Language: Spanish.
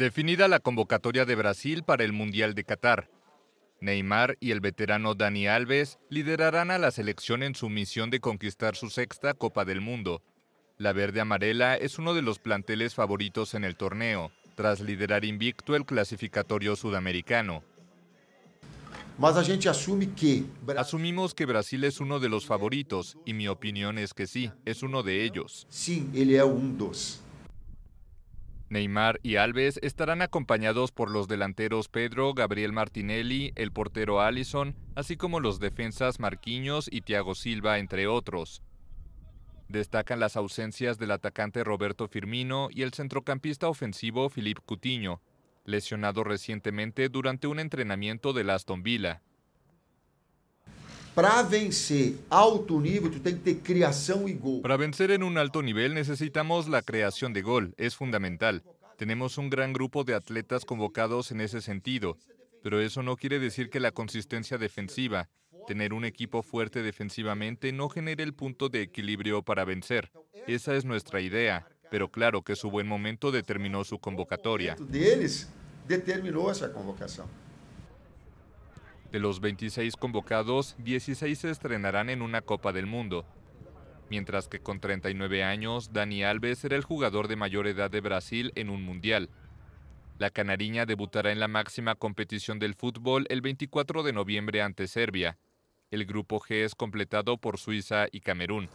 Definida la convocatoria de Brasil para el Mundial de Qatar. Neymar y el veterano Dani Alves liderarán a la selección en su misión de conquistar su sexta Copa del Mundo. La verde amarela es uno de los planteles favoritos en el torneo, tras liderar invicto el clasificatorio sudamericano. Asumimos que Brasil es uno de los favoritos y mi opinión es que sí, es uno de ellos. Sí, él es uno dos. Neymar y Alves estarán acompañados por los delanteros Pedro, Gabriel Martinelli, el portero Allison, así como los defensas Marquinhos y Thiago Silva, entre otros. Destacan las ausencias del atacante Roberto Firmino y el centrocampista ofensivo Philippe Coutinho, lesionado recientemente durante un entrenamiento del Aston Villa. Para vencer alto nivel, tú tienes que tener creación y gol. Para vencer en un alto nivel necesitamos la creación de gol, es fundamental. Tenemos un gran grupo de atletas convocados en ese sentido, pero eso no quiere decir que la consistencia defensiva, tener un equipo fuerte defensivamente no genere el punto de equilibrio para vencer. Esa es nuestra idea, pero claro que su buen momento determinó su convocatoria. determinó esa convocación. De los 26 convocados, 16 se estrenarán en una Copa del Mundo, mientras que con 39 años, Dani Alves será el jugador de mayor edad de Brasil en un Mundial. La canariña debutará en la máxima competición del fútbol el 24 de noviembre ante Serbia. El grupo G es completado por Suiza y Camerún.